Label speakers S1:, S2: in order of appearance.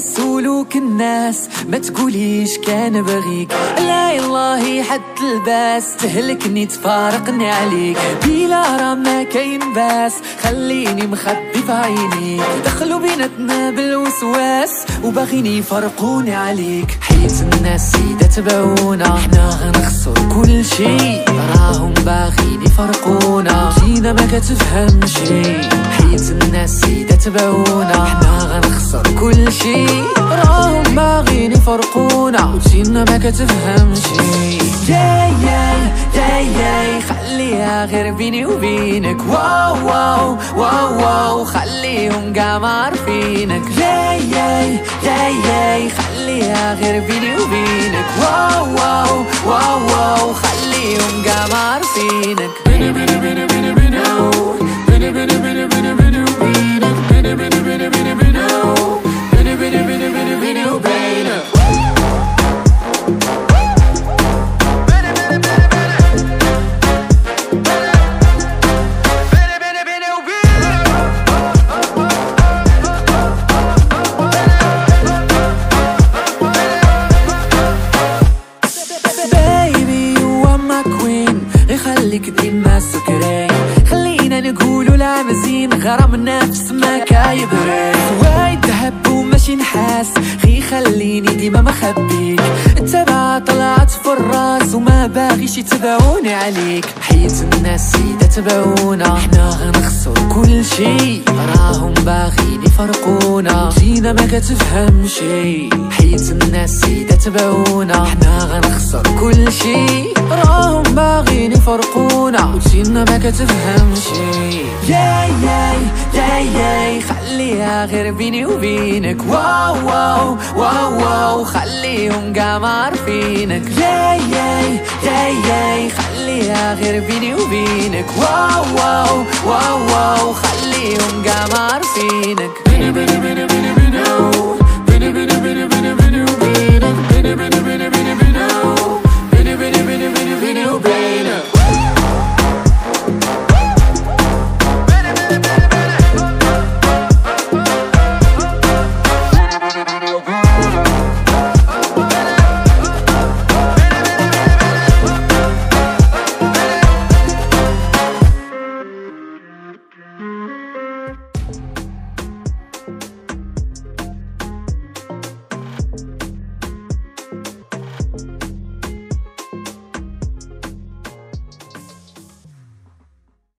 S1: يسولوك الناس. ما تقوليش كان بغيك. لا يالله حد الباس. تهلكني تفارقني عليك. بلا راه ما كاين باس. خليني مخبي في عينيك دخلوا بيناتنا بالوسواس. وباغيني يفرقوني عليك. حيت الناس سيدي تبعونا. حنا غنخسر كل شي. راهم باغيين يفرقونا. جينا ما كتفهم شي حيت الناس سيدي تبعونا حنا غنخسر كل شي راهم باغيين يفرقونا. وجينا ما كتفهم شي ياي ياي ياي ياي خليها غير بيني وبينك. واو واو واو واو. خليهم قاع ما عارفينك ياي ياي ياي خليها غير بيني وبينك. خليك ديما سكري خلينا نقولوا لا مزين غرام النفس ما كايبري واي ذهب وماشي نحاس غي خليني ديما مخبيك تبع طلعت في الراس وما باغيش يتبعوني عليك. حيت الناس سيدة تبعونا حنا غنخسر كل شي راهم باغيين يفرقونا جينا ما كتفهم شي حيت الناس سيدة تبعونا حنا غنخسر كل شي راهم باغيين يفرقونا وجينا ما كتفهم شي ياي ياي ياي ياي خليها غير بيني وبينك. واو واو واو واو خليهم قاع ما عارفينك. ياي ياي ياي ياي خليها غير بيني وبينك. واو واو واو واو خليهم قاع ما عارفينك.